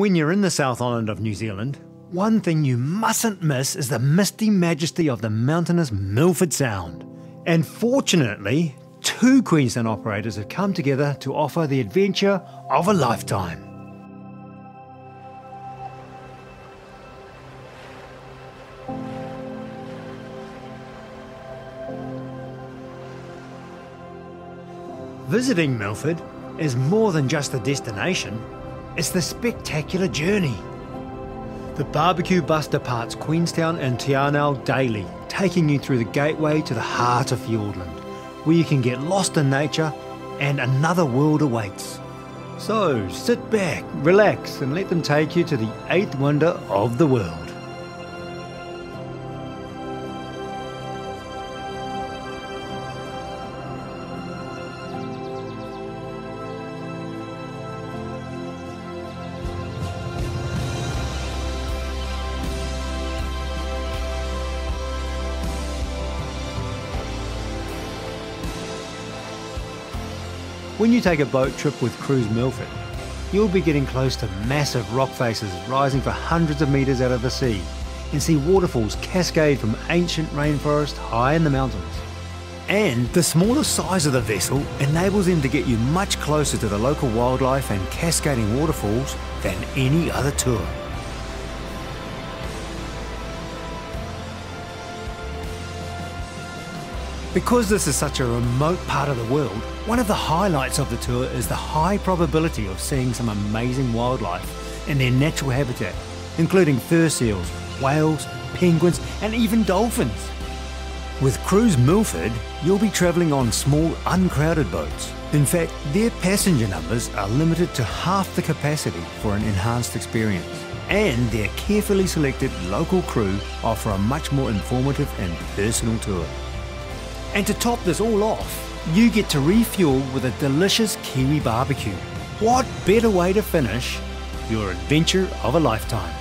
When you're in the South Island of New Zealand, one thing you mustn't miss is the misty majesty of the mountainous Milford Sound. And fortunately, two Queenstown operators have come together to offer the adventure of a lifetime. Visiting Milford is more than just a destination, it's the spectacular journey. The barbecue bus departs Queenstown and Te daily, taking you through the gateway to the heart of Fiordland, where you can get lost in nature and another world awaits. So sit back, relax, and let them take you to the eighth wonder of the world. When you take a boat trip with Cruise Milford, you'll be getting close to massive rock faces rising for hundreds of metres out of the sea and see waterfalls cascade from ancient rainforest high in the mountains. And the smaller size of the vessel enables them to get you much closer to the local wildlife and cascading waterfalls than any other tour. Because this is such a remote part of the world, one of the highlights of the tour is the high probability of seeing some amazing wildlife in their natural habitat, including fur seals, whales, penguins, and even dolphins. With Cruise Milford, you'll be travelling on small, uncrowded boats. In fact, their passenger numbers are limited to half the capacity for an enhanced experience. And their carefully selected local crew offer a much more informative and personal tour. And to top this all off, you get to refuel with a delicious Kiwi barbecue. What better way to finish your adventure of a lifetime?